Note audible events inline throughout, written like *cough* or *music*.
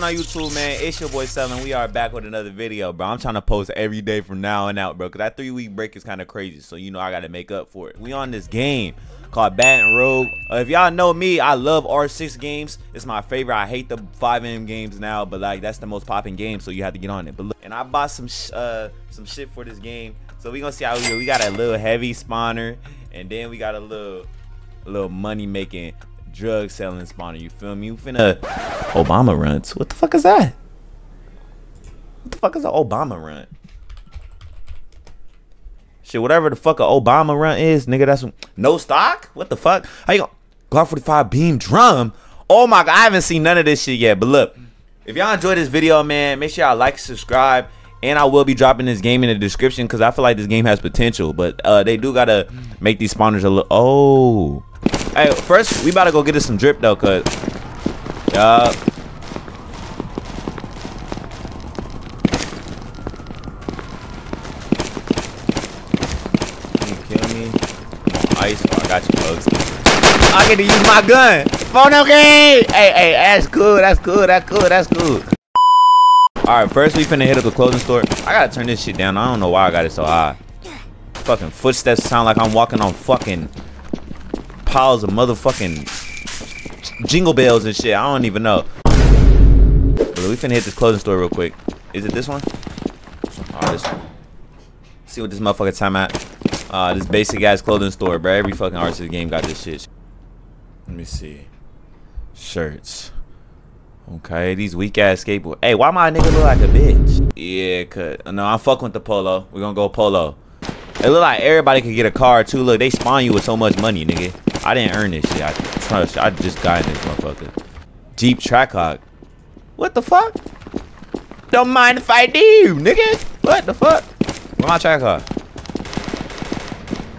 going on YouTube, man? It's your boy Selling. We are back with another video, bro. I'm trying to post every day from now and out, bro. Cause that three week break is kind of crazy. So you know I gotta make up for it. We on this game called Baton Rouge. Uh, if y'all know me, I love R6 games. It's my favorite. I hate the FiveM games now, but like that's the most popping game, so you have to get on it. But look, and I bought some uh some shit for this game. So we gonna see how we. We got a little heavy spawner, and then we got a little a little money making drug selling spawner. You feel me? You finna Obama runs. What the fuck is that? What the fuck is an Obama run? Shit, whatever the fuck a Obama run is, nigga, that's no stock? What the fuck? How you going Glock 45 beam drum? Oh my god, I haven't seen none of this shit yet. But look, if y'all enjoyed this video, man, make sure y'all like, subscribe, and I will be dropping this game in the description because I feel like this game has potential. But uh, they do gotta make these spawners a little. Oh, hey, first we about to go get us some drip though, cause uh. Kill me. Ice. Oh, I got you, folks. I get to use my gun. Phone okay. Hey, hey, that's cool. That's cool. That's cool. That's cool. All right, first we finna hit up the clothing store. I gotta turn this shit down. I don't know why I got it so high. Fucking footsteps sound like I'm walking on fucking piles of motherfucking jingle bells and shit. I don't even know. But we finna hit this clothing store real quick. Is it this one? Oh, this one. See what this motherfucker time at. Uh, this basic ass clothing store, bro. Every fucking artist in the game got this shit. Let me see. Shirts. Okay, these weak ass skateboard. Hey, why my nigga look like a bitch? Yeah, cause no, I'm fucking with the polo. We're gonna go polo. It look like everybody could get a car too. Look, they spawn you with so much money, nigga. I didn't earn this shit. I trust. I just got in this motherfucker. Jeep Trackhawk. What the fuck? Don't mind if I do, nigga. What the fuck? Where my Trackhawk?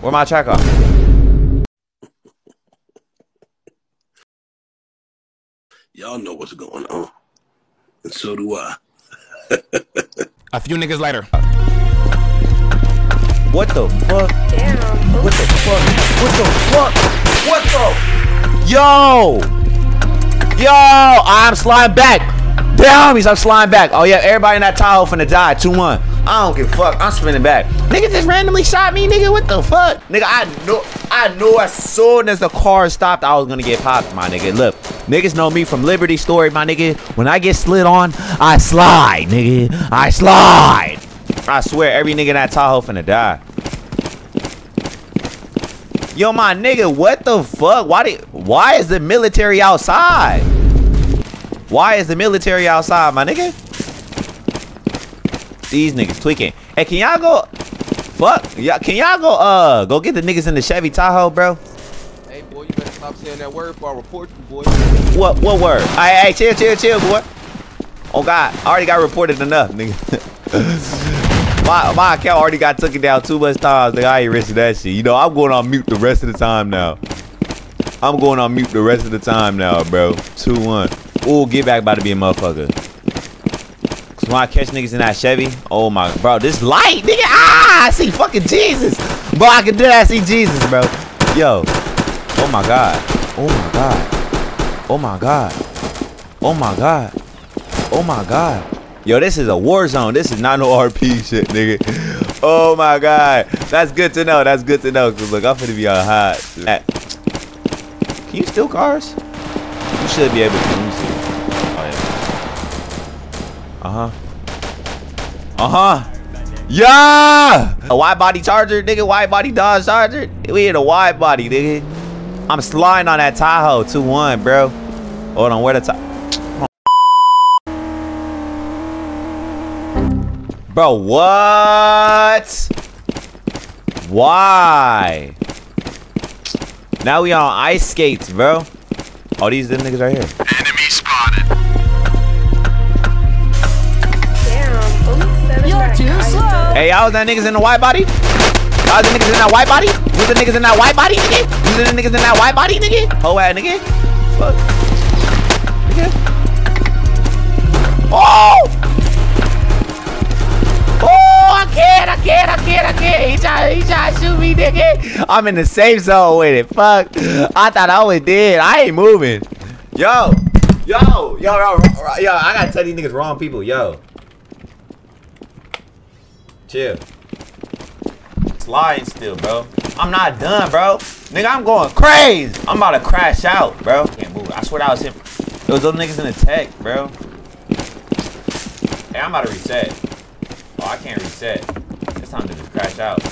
Where my Trackhawk? Y'all know what's going on. And so do I. A few niggas later. What the fuck? Damn. What the fuck? What the fuck? What the? Yo! Yo! I'm sliding back. Damn, I'm sliding back. Oh yeah, everybody in that Tahoe finna die. 2-1. I don't give a fuck. I'm spinning back. Nigga just randomly shot me, nigga. What the fuck? Nigga, I know I know as soon as the car stopped, I was gonna get popped, my nigga. Look, niggas know me from Liberty Story, my nigga. When I get slid on, I slide, nigga. I slide. I swear, every nigga in that Tahoe finna die. Yo, my nigga, what the fuck? Why did? Why is the military outside? Why is the military outside, my nigga? These niggas tweaking. Hey, can y'all go? Fuck. Yeah, can y'all go? Uh, go get the niggas in the Chevy Tahoe, bro. Hey boy, you better stop saying that word before I report you, boy. What? What word? Hey, hey, chill, chill, chill, boy. Oh God, I already got reported enough, nigga. *laughs* my my account already got taken down too much times. Nigga, I ain't risking that shit. You know, I'm going on mute the rest of the time now. I'm going on mute the rest of the time now, bro. Two one. Ooh, get back about to be a motherfucker. Cause when I catch niggas in that Chevy, oh my, bro, this light, nigga. Ah, I see fucking Jesus, bro. I can do that. I see Jesus, bro. Yo, oh my God, oh my God, oh my God, oh my God, oh my God. Yo, this is a war zone. This is not no RP shit, nigga. Oh my God, that's good to know. That's good to know. Cause look, I'm finna be on hot. Can you steal cars? You should be able to. Let me see. Oh yeah. Uh huh. Uh huh. Yeah. A wide body charger, nigga. Wide body Dodge Charger. We in a wide body, nigga. I'm sliding on that Tahoe 2-1, bro. Hold on, where the top? Bro, what? Why? Now we on ice skates, bro. All these them niggas right here. Enemy spotted. Damn. You're too I- slow. Hey, y'all was that niggas in the white body? Y'all was the niggas in that white body? You the niggas in that white body, nigga? You the niggas in that white body, nigga? Ho ass nigga. Fuck. Nigga. Oh! Oh, can't, I can't, I can't, I. He trying, he trying to shoot me, nigga. I'm in the safe zone with it. Fuck. I thought I was dead. I ain't moving. Yo, yo, yo. Yo, yo, I gotta tell these niggas wrong people. Yo. Chill. It's lying still, bro. I'm not done, bro. Nigga, I'm going crazy. I'm about to crash out, bro. Can't move. I swear that was him. Those niggas in the tech, bro. Hey, I'm about to reset. Oh, I can't reset. It's time to just crash out.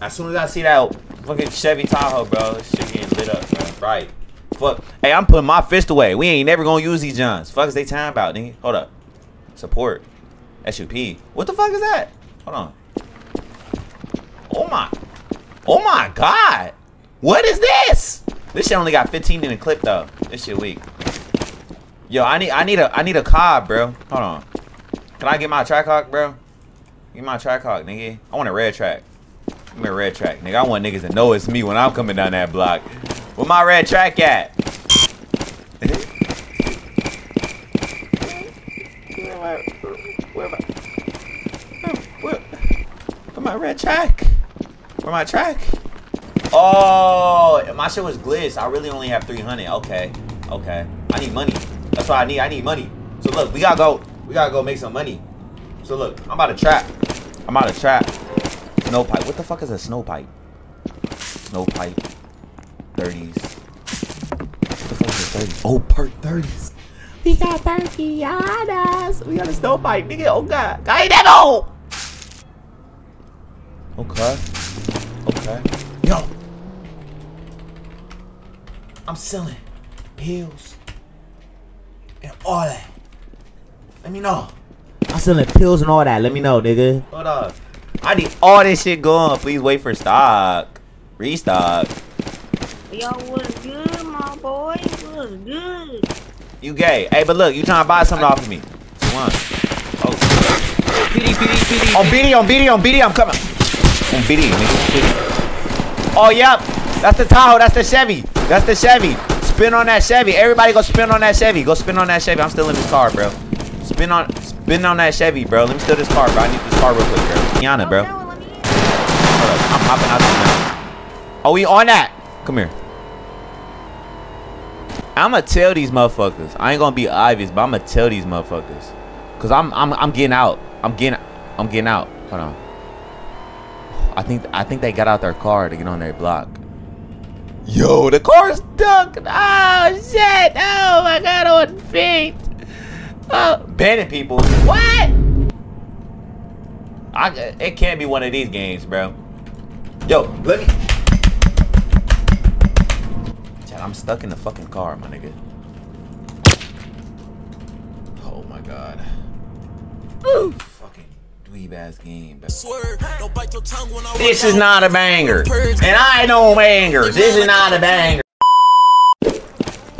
As soon as I see that fucking Chevy Tahoe, bro, this shit getting lit up, bro. Right. Fuck. Hey, I'm putting my fist away. We ain't never gonna use these guns. Fuck is they time about, nigga? Hold up. Support. SUP. What the fuck is that? Hold on. Oh my. Oh my god. What is this? This shit only got 15 in the clip though. This shit weak. Yo, I need I need a I need a cob, bro. Hold on. Can I get my Trackhawk, bro? Get my Trackhawk, nigga. I want a red track. Give me a red track, nigga. I want niggas to know it's me when I'm coming down that block. Where my red track at? Where my red track? Where my track? Oh, my shit was glitched. I really only have 300. Okay, okay. I need money. That's what I need. I need money. So look, we gotta go. We gotta go make some money. So look, I'm about to trap. I'm out of trap. Snow pipe. What the fuck is a snow pipe? Snow pipe. 30s. What the fuck is a 30? Oh, part 30s. We got 30 on us. We got a snow pipe, nigga. Oh god. Guy devil. Okay. Okay. Yo. I'm selling pills and all that. Let me know. I'm selling pills and all that. Let me know, nigga. Hold up. I need all this shit going. Please wait for stock. Restock. Yo, what's good, my boy? What's good? You gay. Hey, but look, you trying to buy something off of me. Come oh. on. Oh. PD, PD, PD. On BD, on BD, on BD, I'm coming. On BD, nigga. BD. Oh, yep. That's the Tahoe. That's the Chevy. That's the Chevy. Spin on that Chevy. Everybody go spin on that Chevy. Go spin on that Chevy. I'm still in this car, bro. Spin on spin on that Chevy, bro. Let me steal this car, bro. I need this car real quick, bro. Kiana, bro. Oh, no, let me- Hold up. I'm hopping out this. Oh, we on that. Come here. I'ma tell these motherfuckers. I ain't gonna be obvious, but I'ma tell these motherfuckers. Cause I'm I'm I'm getting out. I'm getting I'm getting out. Hold on. I think I think they got out their car to get on their block. Yo, the car's stuck. Oh shit. Oh my god, want feet. Oh, banning people. What? I it can't be one of these games, bro. Yo, let me. Chad, I'm stuck in the fucking car, my nigga. Oh my god. Ooh, fucking dweeb ass game, bro. This is not a banger. And I know bangers. This is not a banger.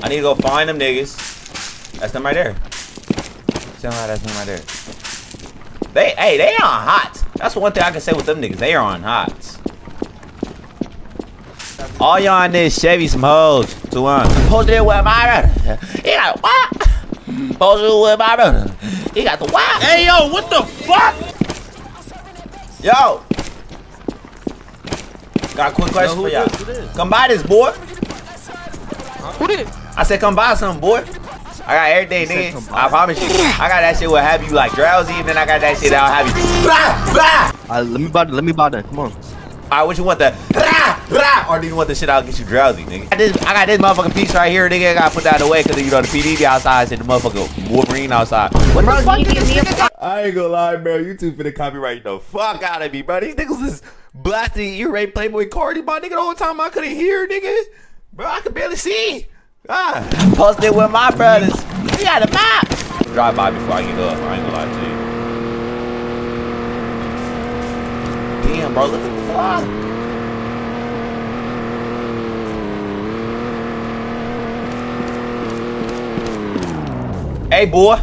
I need to go find them niggas. That's them right there. Tell how that's them right there. They, hey, they on hot. That's one thing I can say with them niggas. They are on hot. All y'all in this Chevy some hoes. To one. Posted with my brother. He got what? Posted with my brother. He got the what? Hey, yo, what the fuck? Yo. Got a quick question who for y'all. this? Who this? Come buy this, boy. Who did? I said come buy something, boy. I got everything, said nigga. I promise you. I got that shit will have you like drowsy, and then I got that shit that'll have you. Blah, blah. Uh, let me buy. Let me buy that. Come on. Alright, what you want the rah, rah, or do you want the shit that'll get you drowsy, nigga? I, just, I got this motherfucking piece right here, nigga. I gotta put that away because you know the PD be outside, shit, the motherfucker Wolverine outside. What Bro, the fuck you did this nigga? I ain't gonna lie, bro. YouTube finna copyright the fuck out of me, bro. These niggas is blasting ear rape Playboi Carti, my nigga. The whole time I couldn't hear, nigga. Bro, I could barely see. Ah, posted with my brothers. We got a map. Drive by before I get up. I ain't gonna lie to you. Damn, bro, look at the block. Hey boy.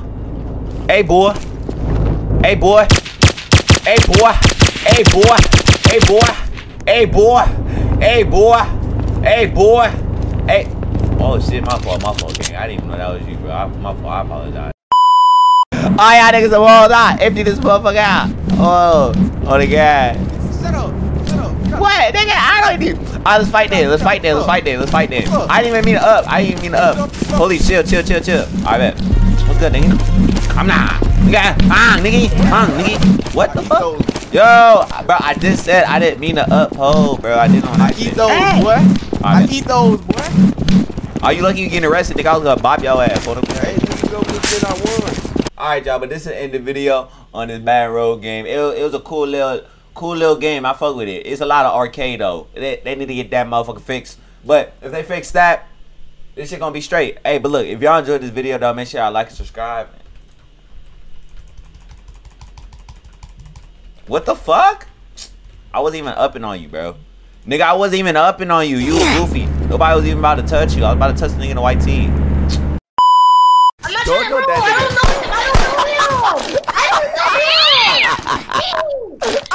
Hey boy. Hey boy. Hey boy. Hey boy. Hey boy. Hey boy. Hey boy. Hey boy. Hey. Oh shit, my fault, my fault, gang. I didn't even know that was you, bro. I, my fault. I apologize. Oh y'all niggas are all out. Empty this motherfucker out. Oh, oh the guy. Shut up. Shut up. What? Nigga, I don't even. Alright, let's fight there. Let's fight there. Let's fight there. Let's fight there. I didn't even mean to up. I didn't even mean to up. Holy chill, chill, chill, chill. Alright, bet. What's good, nigga? I'm not. Nigga, ah, nigga, ah, nigga. What the fuck? Yo, bro, I just said I didn't mean to uphold, bro. I didn't on I eat those, boy. I eat those, boy. Are you lucky you getting arrested? Nigga, I was gonna bop your ass. Hold up. Hey, go get shit I won. Alright, y'all, but this is the end of the video on this Bad Road game. It, it was a cool little cool little game. I fuck with it. It's a lot of arcade though. They, they need to get that motherfucker fixed. But if they fix that, this shit gonna be straight. Hey, but look, if y'all enjoyed this video though, make sure y'all like and subscribe. What the fuck? I wasn't even upping on you, bro. Nigga, I wasn't even upping on you. You was goofy. Nobody was even about to touch you. I was about to touch the nigga in the white tee. I'm not Don't trying to do that, I don't know. I don't know him. I don't know him. *laughs*